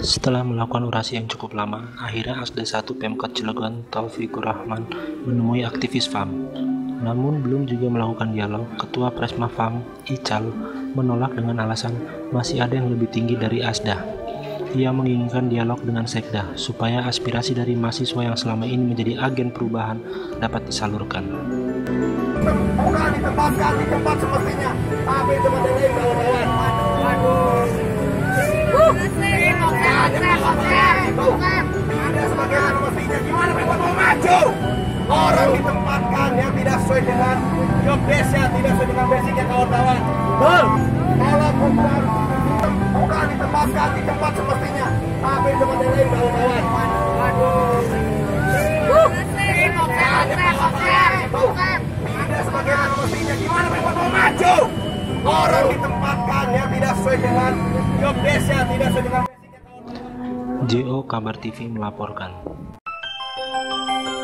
Setelah melakukan orasi yang cukup lama, akhirnya Asda 1 Pemkot Cilegon Taufikur Rahman menemui aktivis FAM. Namun belum juga melakukan dialog, Ketua Presma FAM, Ical, menolak dengan alasan masih ada yang lebih tinggi dari Asda. Ia menginginkan dialog dengan Sekda supaya aspirasi dari mahasiswa yang selama ini menjadi agen perubahan dapat disalurkan. Di tempat tapi tempat lain kawan-kawan. Mau maju? Orang ditempatkan yang tidak sesuai dengan job desknya, tidak sesuai dengan basicnya kawan-kawan. Betul. Kalau bukan bukan ditempatkan di tempat semestinya, tapi tempat yang lain kawan-kawan. Aduh. Ada sebagaimana mestinya gimana mereka mau maju? Orang ditempatkan yang tidak sesuai dengan job desknya, tidak sesuai dengan JO Kabar TV melaporkan. thank you